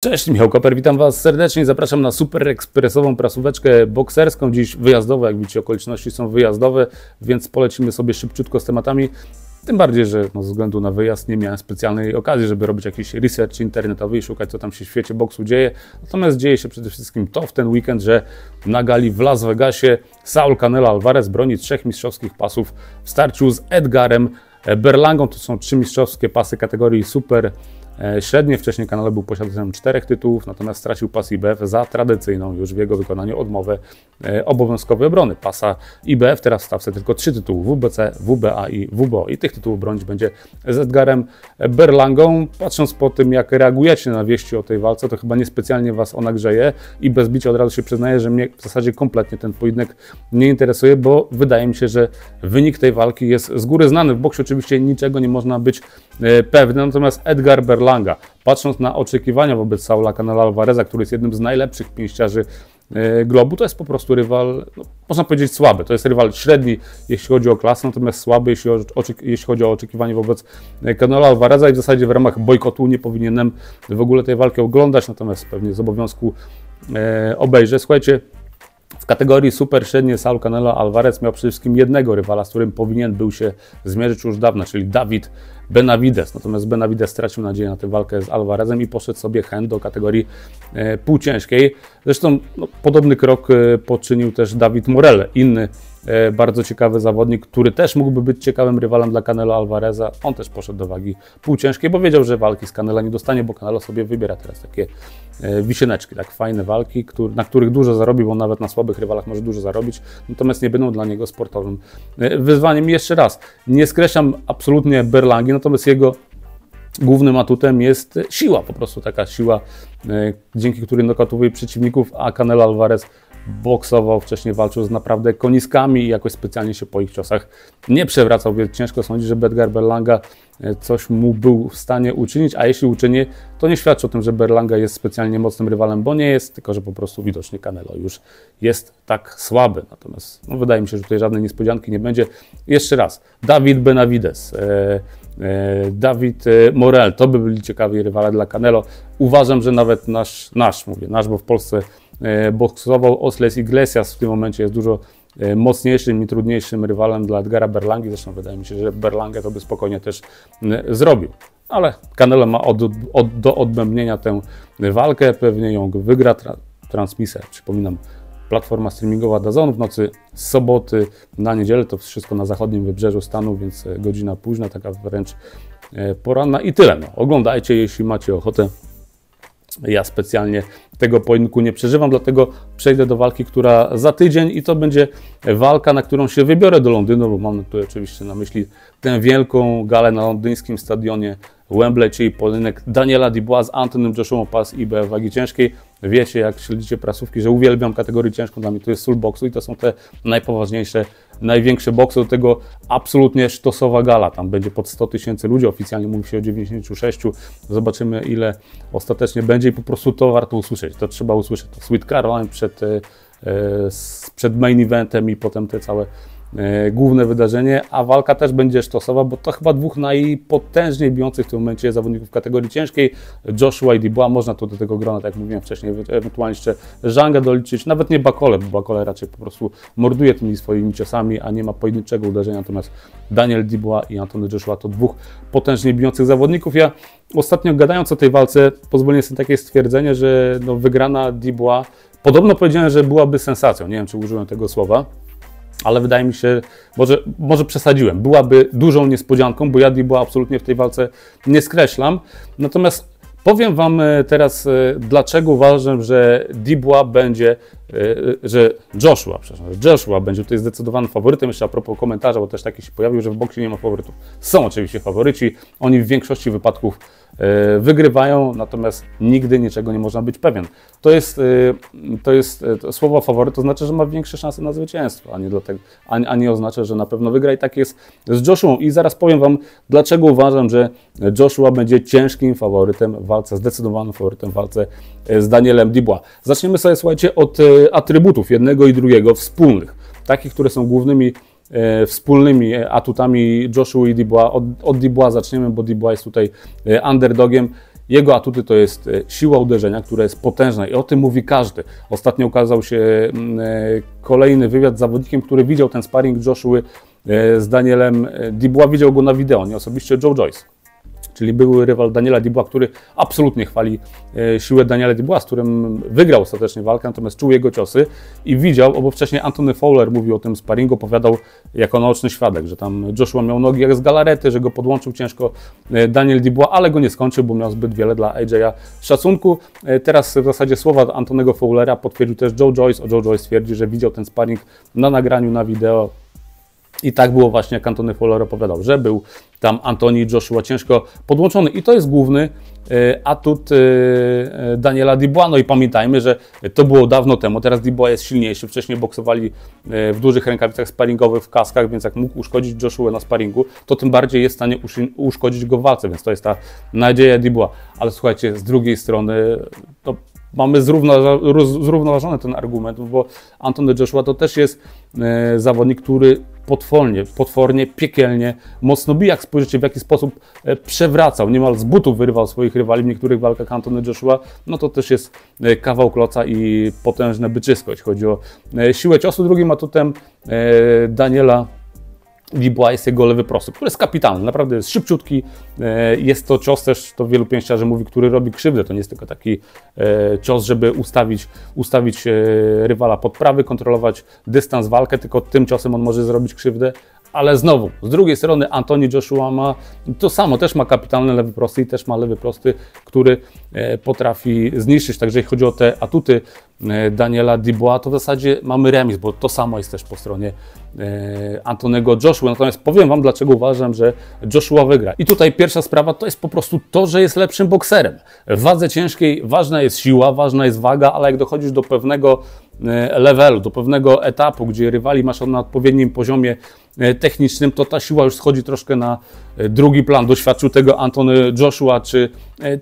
Cześć, Michał Koper, witam Was serdecznie. Zapraszam na super ekspresową prasóweczkę bokserską. Dziś wyjazdowe, jak widzicie, okoliczności są wyjazdowe, więc polecimy sobie szybciutko z tematami. Tym bardziej, że no, ze względu na wyjazd nie miałem specjalnej okazji, żeby robić jakiś research internetowy i szukać, co tam się w świecie boksu dzieje. Natomiast dzieje się przede wszystkim to w ten weekend, że na gali w Las Vegasie Saul Canelo Alvarez broni trzech mistrzowskich pasów w starciu z Edgarem Berlangą. To są trzy mistrzowskie pasy kategorii super średnie wcześniej kanale był posiadaczem czterech tytułów, natomiast stracił pas IBF za tradycyjną już w jego wykonaniu odmowę e, obowiązkowej obrony. Pasa IBF teraz stawce tylko trzy tytuły WBC, WBA i WBO. I tych tytułów bronić będzie z Edgarem Berlangą. Patrząc po tym, jak reagujecie na wieści o tej walce, to chyba niespecjalnie Was ona grzeje i bez bicia od razu się przyznaję, że mnie w zasadzie kompletnie ten pojedynek nie interesuje, bo wydaje mi się, że wynik tej walki jest z góry znany. W boksie oczywiście niczego nie można być e, pewny, natomiast Edgar Berlanga Patrząc na oczekiwania wobec Saula Canela Alvareza, który jest jednym z najlepszych pięściarzy e, globu, to jest po prostu rywal, no, można powiedzieć słaby. To jest rywal średni, jeśli chodzi o klasę, natomiast słaby, jeśli, jeśli chodzi o oczekiwanie wobec e, Canela Alvareza i w zasadzie w ramach bojkotu nie powinienem w ogóle tej walki oglądać, natomiast pewnie z obowiązku e, obejrzę. Słuchajcie, w kategorii super średnie Saul Canelo Alvarez miał przede wszystkim jednego rywala, z którym powinien był się zmierzyć już dawno, czyli Dawid Benavides. Natomiast Benavides stracił nadzieję na tę walkę z Alvarezem i poszedł sobie chęt do kategorii e, półciężkiej. Zresztą no, podobny krok e, poczynił też Dawid Morel, inny bardzo ciekawy zawodnik, który też mógłby być ciekawym rywalem dla Canelo Alvareza. On też poszedł do wagi półciężkiej, bo wiedział, że walki z Canelo nie dostanie, bo Canelo sobie wybiera teraz takie wisieneczki, tak fajne walki, na których dużo zarobi, bo nawet na słabych rywalach może dużo zarobić, natomiast nie będą dla niego sportowym wyzwaniem. I jeszcze raz, nie skreślam absolutnie Berlangi, natomiast jego głównym atutem jest siła, po prostu taka siła, e, dzięki której nokautuje przeciwników, a Canelo Alvarez boksował, wcześniej walczył z naprawdę koniskami i jakoś specjalnie się po ich ciosach nie przewracał, więc ciężko sądzić, że Edgar Berlanga e, coś mu był w stanie uczynić, a jeśli uczyni, to nie świadczy o tym, że Berlanga jest specjalnie mocnym rywalem, bo nie jest, tylko że po prostu widocznie Canelo już jest tak słaby. Natomiast no, wydaje mi się, że tutaj żadnej niespodzianki nie będzie. Jeszcze raz, Dawid Benavides, e, E, Dawid e, Morel, to by byli ciekawi rywale dla Canelo. Uważam, że nawet nasz, nasz mówię, nasz, bo w Polsce boksował Osles Iglesias w tym momencie jest dużo mocniejszym i trudniejszym rywalem dla Edgara Berlangi. Zresztą wydaje mi się, że Berlangę to by spokojnie też zrobił. Ale Canelo ma od, od, do odbębnienia tę walkę, pewnie ją wygra. Tra, transmisja, przypominam, platforma streamingowa Dazon w nocy z soboty na niedzielę, to wszystko na zachodnim wybrzeżu stanu, więc e, godzina późna, taka wręcz e, poranna i tyle. No, oglądajcie, jeśli macie ochotę. Ja specjalnie tego pojedynku nie przeżywam, dlatego przejdę do walki, która za tydzień i to będzie walka, na którą się wybiorę do Londynu, bo mam tu oczywiście na myśli tę wielką galę na londyńskim stadionie Wembley, czyli pojedynek Daniela Dubois z Antonym Joshua Pas IBF wagi ciężkiej. Wiecie, jak śledzicie prasówki, że uwielbiam kategorię ciężką, dla mnie to jest sól boksu i to są te najpoważniejsze, największe boksy, do tego absolutnie sztosowa gala, tam będzie pod 100 tysięcy ludzi, oficjalnie mówi się o 96, zobaczymy ile ostatecznie będzie. I po prostu to warto usłyszeć, to trzeba usłyszeć, to Sweet Caroline przed, e, przed main eventem i potem te całe E, główne wydarzenie, a walka też będzie sztosowa, bo to chyba dwóch najpotężniej bijących w tym momencie zawodników kategorii ciężkiej. Joshua i Dubois, można tu do tego grona, tak jak mówiłem wcześniej, ewentualnie jeszcze Żanga doliczyć, nawet nie Bakole, bo Bakole raczej po prostu morduje tymi swoimi ciosami, a nie ma pojedynczego uderzenia, natomiast Daniel Dubois i Antony Joshua to dwóch potężnie bijących zawodników. Ja ostatnio gadając o tej walce, pozwolę sobie takie stwierdzenie, że no, wygrana Dubois, podobno powiedziałem, że byłaby sensacją, nie wiem czy użyłem tego słowa, ale wydaje mi się, może, może przesadziłem. Byłaby dużą niespodzianką, bo Jadli była absolutnie w tej walce nie skreślam. Natomiast powiem Wam e, teraz, e, dlaczego uważam, że Dibła będzie że Joshua, przepraszam, Joshua będzie tutaj zdecydowanym faworytem. Jeszcze a propos komentarza, bo też taki się pojawił, że w boksie nie ma faworytów. Są oczywiście faworyci, oni w większości wypadków e, wygrywają, natomiast nigdy niczego nie można być pewien. To jest, e, to jest to słowo faworyt, to znaczy, że ma większe szanse na zwycięstwo, a nie, dlatego, a, a nie oznacza, że na pewno wygra. I tak jest z Joshua. I zaraz powiem Wam, dlaczego uważam, że Joshua będzie ciężkim faworytem w walce, zdecydowanym faworytem w walce z Danielem Dubois. Zaczniemy sobie, słuchajcie, od atrybutów jednego i drugiego wspólnych, takich, które są głównymi e, wspólnymi atutami Joshua i Dubois. Od, od Dubois zaczniemy, bo Dubois jest tutaj e, underdogiem. Jego atuty to jest e, siła uderzenia, która jest potężna i o tym mówi każdy. Ostatnio ukazał się mm, kolejny wywiad z zawodnikiem, który widział ten sparring Joshua z Danielem Dubois, widział go na wideo, nie osobiście Joe Joyce czyli były rywal Daniela Dubois, który absolutnie chwali e, siłę Daniela Dubois, z którym wygrał ostatecznie walkę, natomiast czuł jego ciosy i widział, bo wcześniej Antony Fowler mówił o tym sparingu, opowiadał jako naoczny świadek, że tam Joshua miał nogi jak z galarety, że go podłączył ciężko e, Daniel Dubois, ale go nie skończył, bo miał zbyt wiele dla AJ'a szacunku. E, teraz w zasadzie słowa Antonego Fowlera potwierdził też Joe Joyce, o Joe Joyce twierdzi, że widział ten sparring na nagraniu, na wideo, i tak było właśnie, jak Antony Fowler opowiadał, że był tam Antoni Joshua ciężko podłączony. I to jest główny e, atut e, e, Daniela Dubois. No i pamiętajmy, że to było dawno temu. Teraz Dubois jest silniejszy. Wcześniej boksowali w dużych rękawicach sparingowych, w kaskach, więc jak mógł uszkodzić Joshua na sparingu, to tym bardziej jest w stanie uszkodzić go w walce. Więc to jest ta nadzieja Dubois. Ale słuchajcie, z drugiej strony to mamy zrównoważony ten argument, bo Antony Joshua to też jest zawodnik, który potwornie, potwornie, piekielnie, mocno bij. Jak spojrzycie w jaki sposób e, przewracał, niemal z butów wyrywał swoich rywali w niektórych walkach Antony Joshua, no to też jest e, kawał kloca i potężne byczysko, jeśli chodzi o e, siłę ciosu. Drugim atutem Daniela Dubois jest jego lewy prosty, który jest kapitalny, naprawdę jest szybciutki. Jest to cios też, to wielu pięściarzy mówi, który robi krzywdę. To nie jest tylko taki cios, żeby ustawić, ustawić rywala pod prawy, kontrolować dystans, walkę, tylko tym ciosem on może zrobić krzywdę. Ale znowu, z drugiej strony Antoni Joshua ma to samo, też ma kapitalny lewy prosty i też ma lewy prosty, który potrafi zniszczyć. Także jeśli chodzi o te atuty E, Daniela Dubois, to w zasadzie mamy remis, bo to samo jest też po stronie e, Antonego Joshua. Natomiast powiem Wam, dlaczego uważam, że Joshua wygra. I tutaj pierwsza sprawa to jest po prostu to, że jest lepszym bokserem. W wadze ciężkiej ważna jest siła, ważna jest waga, ale jak dochodzisz do pewnego e, levelu, do pewnego etapu, gdzie rywali masz na odpowiednim poziomie technicznym, to ta siła już schodzi troszkę na drugi plan. Doświadczył tego Antony Joshua czy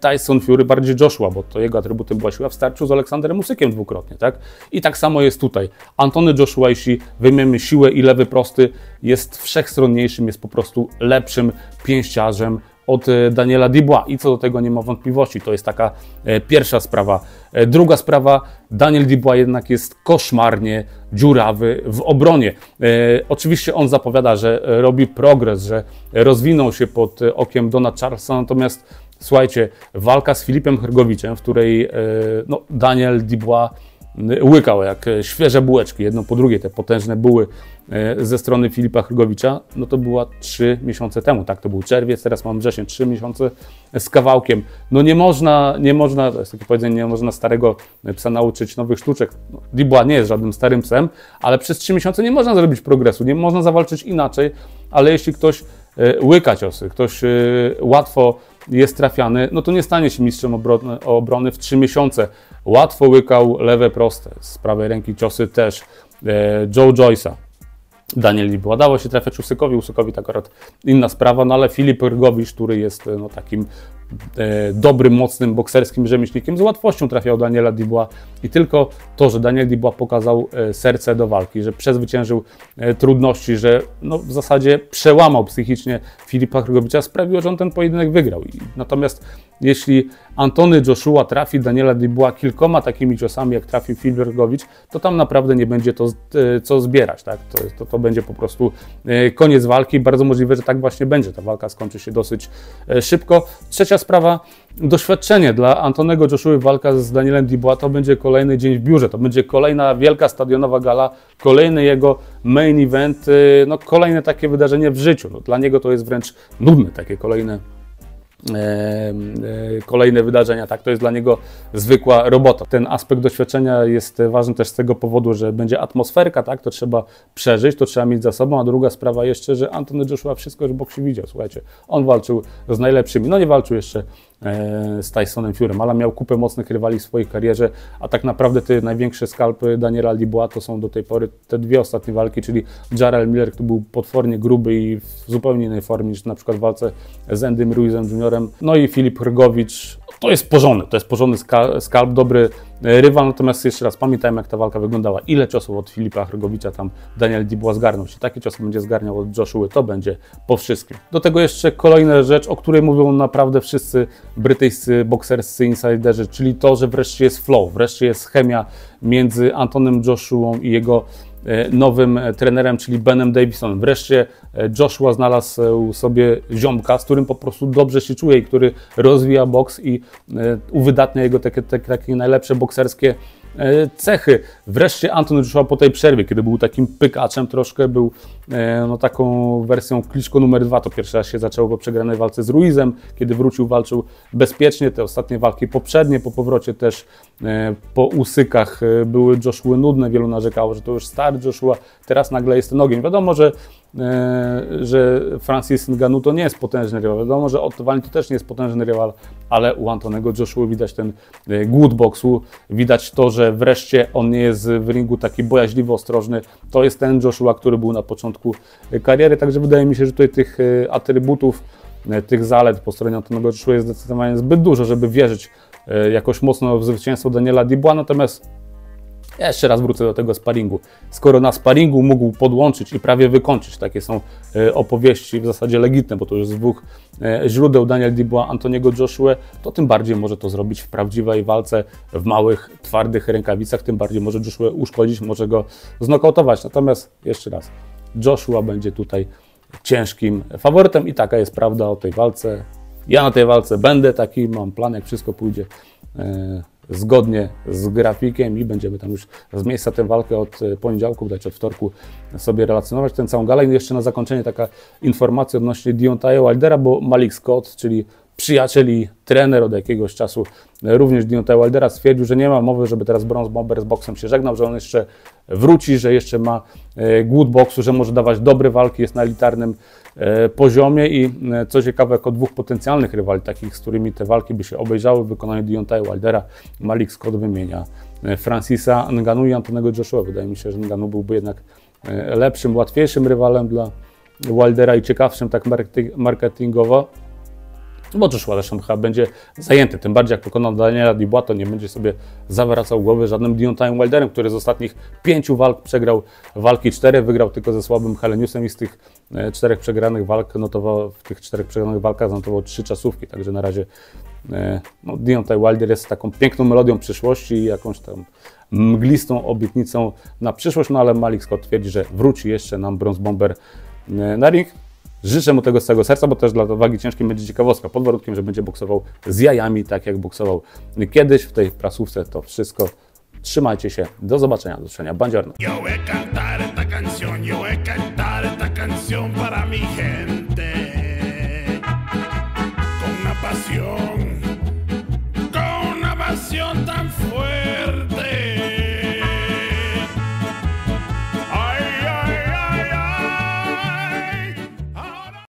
Tyson Fury, bardziej Joshua, bo to jego atrybutem była siła w starciu z Aleksanderem Musykiem dwukrotnie dwukrotnie, tak? I tak samo jest tutaj. Antony Joshua, jeśli wyjmiemy siłę i lewy prosty, jest wszechstronniejszym, jest po prostu lepszym pięściarzem od e, Daniela Dubois i co do tego nie ma wątpliwości. To jest taka e, pierwsza sprawa. E, druga sprawa, Daniel Dubois jednak jest koszmarnie dziurawy w obronie. Oczywiście on zapowiada, że robi progres, że rozwinął się pod okiem Dona Charlesa, natomiast Słuchajcie, walka z Filipem Hrgowiczem, w której no, Daniel Dubois łykał jak świeże bułeczki, jedno po drugie, te potężne buły e, ze strony Filipa Hrgowicza, no to była trzy miesiące temu, tak, to był czerwiec, teraz mam wrzesień, trzy miesiące z kawałkiem. No nie można, nie można, to jest takie powiedzenie, nie można starego psa nauczyć nowych sztuczek. No, Dubois nie jest żadnym starym psem, ale przez trzy miesiące nie można zrobić progresu, nie można zawalczyć inaczej, ale jeśli ktoś e, łyka ciosy, ktoś łatwo jest trafiany, no to nie stanie się mistrzem obrony, obrony w 3 miesiące. Łatwo łykał lewe proste, z prawej ręki ciosy też. E, Joe Joyce'a, Daniel Libła. Dało się trafiać Usykowi, Usykowi to akurat inna sprawa, no ale Filip Rgowicz, który jest no, takim E, dobrym, mocnym bokserskim rzemieślnikiem, z łatwością trafiał Daniela Dubois i tylko to, że Daniel Dubois pokazał e, serce do walki, że przezwyciężył e, trudności, że no, w zasadzie przełamał psychicznie Filipa Krogowicza, sprawiło, że on ten pojedynek wygrał. Natomiast jeśli Antony Joshua trafi Daniela Dubois kilkoma takimi ciosami, jak trafił Filip Krogowicz, to tam naprawdę nie będzie to co zbierać. Tak? To, to, to będzie po prostu koniec walki. Bardzo możliwe, że tak właśnie będzie. Ta walka skończy się dosyć szybko. Trzecia Trzecia sprawa, doświadczenie dla Antonego Joshua walka z Danielem Dubois to będzie kolejny dzień w biurze, to będzie kolejna wielka stadionowa gala, kolejny jego main event, y, no kolejne takie wydarzenie w życiu. No, dla niego to jest wręcz nudne takie kolejne kolejne wydarzenia. Tak, to jest dla niego zwykła robota. Ten aspekt doświadczenia jest ważny też z tego powodu, że będzie atmosferka, tak, to trzeba przeżyć, to trzeba mieć za sobą, a druga sprawa jeszcze, że Antony Joshua wszystko już w boksie widział, słuchajcie, on walczył z najlepszymi, no nie walczył jeszcze e, z Tysonem Furym, ale miał kupę mocnych rywali w swojej karierze, a tak naprawdę te największe skalpy Daniela Dubois to są do tej pory te dwie ostatnie walki, czyli Jarrell Miller, który był potwornie gruby i w zupełnie innej formie niż na przykład w walce z Endym Ruizem Jr., no i Filip Hrgowicz, to jest porządny, to jest porządny skalp, dobry e, rywal. Natomiast jeszcze raz pamiętajmy, jak ta walka wyglądała. Ile ciosów od Filipa Hrgowicza tam Daniel Dubois zgarnął. Jeśli takie ciosy będzie zgarniał od Joshua, to będzie po wszystkim. Do tego jeszcze kolejna rzecz, o której mówią naprawdę wszyscy brytyjscy bokserscy insiderzy, czyli to, że wreszcie jest flow, wreszcie jest chemia między Antonem Joshua i jego E, nowym e, trenerem, czyli Benem Davisonem. Wreszcie e, Joshua znalazł sobie ziomka, z którym po prostu dobrze się czuje i który rozwija boks i uwydatnia jego takie, takie, takie najlepsze bokserskie E, cechy. Wreszcie Anton Joshua po tej przerwie, kiedy był takim pykaczem troszkę, był e, no, taką wersją Kliszko numer dwa. To pierwszy raz się zaczęło po przegranej walce z Ruizem, kiedy wrócił, walczył bezpiecznie. Te ostatnie walki poprzednie, po powrocie też e, po usykach były Joshua nudne. Wielu narzekało, że to już stary Joshua, teraz nagle jest ten ogień. Wiadomo, że E, że Francis Ngannou to nie jest potężny rywal. Wiadomo, że Otto Wallin to też nie jest potężny rywal, ale u Antonego Joshua widać ten e, głód boksu, widać to, że wreszcie on nie jest w ringu taki bojaźliwy, ostrożny. To jest ten Joshua, który był na początku kariery, także wydaje mi się, że tutaj tych e, atrybutów, tych zalet po stronie Antonego Joshua jest zdecydowanie zbyt dużo, żeby wierzyć jakoś mocno w zwycięstwo Daniela Dubois, natomiast jeszcze raz wrócę do tego sparingu. Skoro na sparingu mógł podłączyć i prawie wykończyć, takie są e, opowieści w zasadzie legitne, bo to już z dwóch e, źródeł Daniel Dubois, Antoniego Joshua, to tym bardziej może to zrobić w prawdziwej walce, w małych, twardych rękawicach, tym bardziej może Joshua uszkodzić, może go znokautować. Natomiast jeszcze raz, Joshua będzie tutaj ciężkim faworytem i taka jest prawda o tej walce. Ja na tej walce będę taki, mam plan, jak wszystko pójdzie e, zgodnie z grafikiem i będziemy tam już z miejsca tę walkę od e, poniedziałku, bodajże od wtorku sobie relacjonować tę całą galę. I jeszcze na zakończenie taka informacja odnośnie Deontaya Wildera, bo Malik Scott, czyli przyjaciel i trener od jakiegoś czasu, e, również Deontay Wildera stwierdził, że nie ma mowy, żeby teraz Bronze Bomber z boksem się żegnał, że on jeszcze wróci, że jeszcze ma e, głód boksu, że może dawać dobre walki, jest na elitarnym E, poziomie i co ciekawe, jako dwóch potencjalnych rywali, takich, z którymi te walki by się obejrzały w wykonaniu Deontay Wildera, Malik Scott wymienia Francisa Ngannou i Antonego Joshua. Wydaje mi się, że Ngannou byłby jednak lepszym, łatwiejszym rywalem dla Wildera i ciekawszym tak marketingowo. Bo Joshua zresztą chyba będzie zajęty, tym bardziej jak pokonał Daniela Dubois, to nie będzie sobie zawracał głowy żadnym Deontayem Wilderem, który z ostatnich pięciu walk przegrał walki cztery, wygrał tylko ze słabym Heleniusem i z tych e, czterech przegranych walk notował, w tych czterech przegranych walkach zanotował trzy czasówki, także na razie e, no, Deontay Wilder jest taką piękną melodią przyszłości i jakąś tam mglistą obietnicą na przyszłość, no ale Malik Scott twierdzi, że wróci jeszcze nam Bronze Bomber e, na ring. Życzę mu tego z całego serca, bo też dla wagi ciężkiej będzie ciekawostka, pod warunkiem, że będzie boksował z jajami, tak jak boksował kiedyś w tej prasówce. To wszystko. Trzymajcie się. Do zobaczenia. Do zobaczenia. Buongiorno. Yo